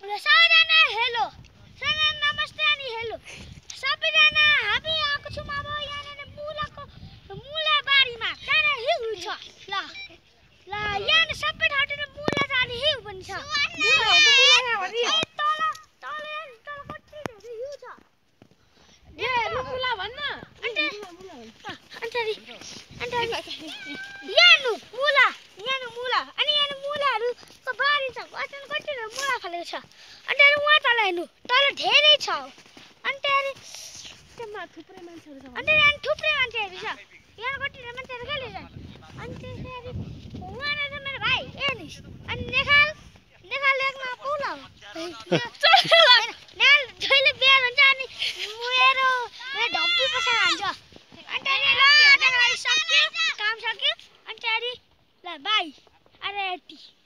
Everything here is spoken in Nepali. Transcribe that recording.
सबैजना हेलो सबैजना नमस्ते अनि हेलो सबैजना हामी आएको छौँ अब यहाँनिर मुलाको मुला बारीमा त्यहाँनिर हिउँ छ ल ल यहाँनिर सबै ठाउँतिर मुला अनि हिउँ पनि छ ए, तल तल यहाँ तल कति धेरै हिउँ छ अनि अनि यहाँ मुला यहाँ मुला फालेको छ। अनि त्यहाँदेखि उहाँ तल हेर्नु। तल धेरै छ। अनि त्यहाँदेखि छ। अनि थुप्रै मान्छेहरू छ। यहाँ कति मान्छेहरू खेल्ने छ अनि त्यसरी उहाँ रहेछ मेरो भाइ एनिस अनि नेपाल नेपाल लेखमा पुल नेपाल जहिले हुन्छ अनि मेरो अनि काम अनि